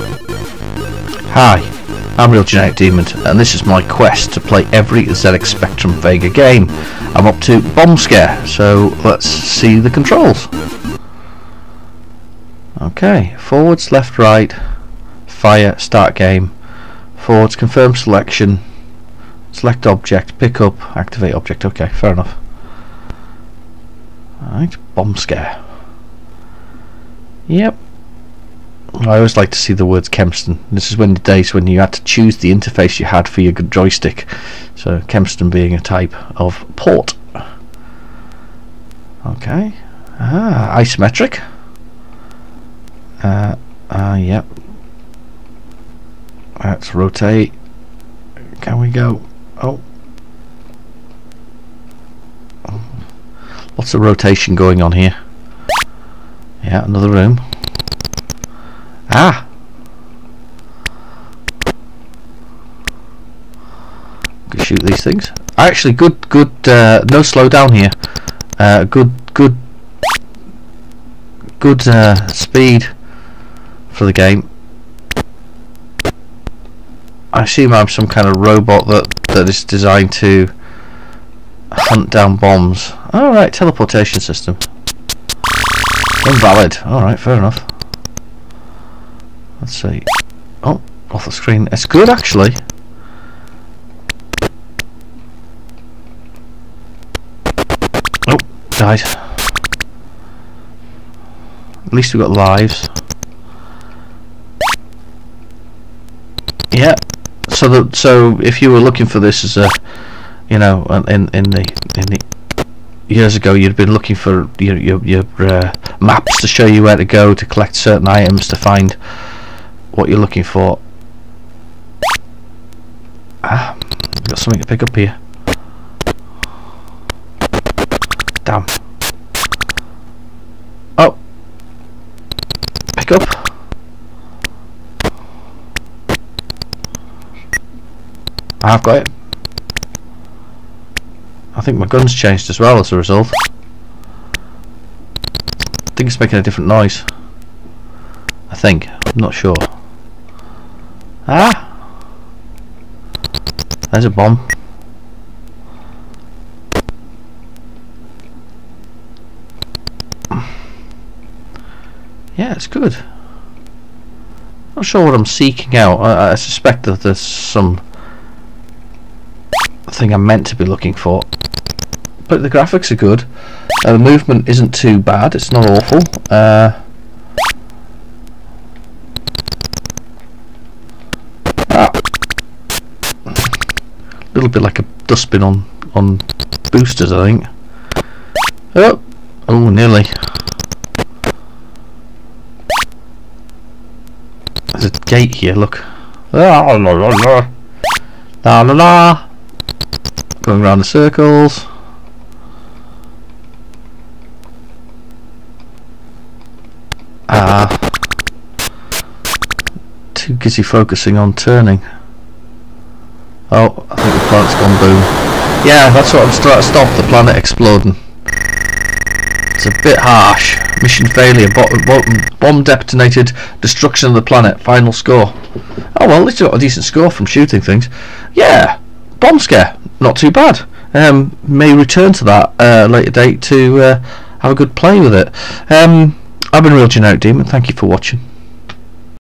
Hi, I'm Real Generic Demon, and this is my quest to play every ZX Spectrum Vega game. I'm up to Bombscare, so let's see the controls. Okay, forwards, left, right, fire, start game, forwards, confirm selection, select object, pick up, activate object, okay, fair enough. Alright, Bombscare. Yep, I always like to see the words Kempston. This is when the days when you had to choose the interface you had for your joystick. So Kempston being a type of port. Okay. Ah, isometric. Uh, uh, yep. Let's rotate. Can we go? Oh. Lots of rotation going on here. Yeah, another room. Ah! Can shoot these things. Actually, good, good, uh, no slow down here. Uh, good, good, good uh, speed for the game. I assume I'm some kind of robot that, that is designed to hunt down bombs. Alright, teleportation system. Invalid. Alright, fair enough. Let's see. Oh, off the screen. It's good actually. Died. At least we've got lives. Yeah. So the so if you were looking for this as a, you know, in in the in the years ago you'd been looking for your your, your uh, maps to show you where to go to collect certain items to find what you're looking for. Ah, got something to pick up here. Damn. Oh. Pick up. I've got it. I think my gun's changed as well as a result. I think it's making a different noise. I think. I'm not sure. Ah! There's a bomb. Yeah, it's good. Not sure what I'm seeking out. I, I suspect that there's some thing I'm meant to be looking for. But the graphics are good. Uh, the movement isn't too bad. It's not awful. Uh, little bit like a dustbin on on boosters, I think. Oh, oh, nearly. There's a gate here. Look. La la la la. La. Going around the circles. Ah. Too busy focusing on turning. Oh, I think the planet's gone boom. Yeah, that's what I'm trying to stop, the planet exploding. It's a bit harsh. Mission failure, bo bo bomb detonated, destruction of the planet, final score. Oh well, at least got a decent score from shooting things. Yeah, bomb scare, not too bad. Um, may return to that uh, later date to uh, have a good play with it. Um, I've been Real Generic Demon, thank you for watching.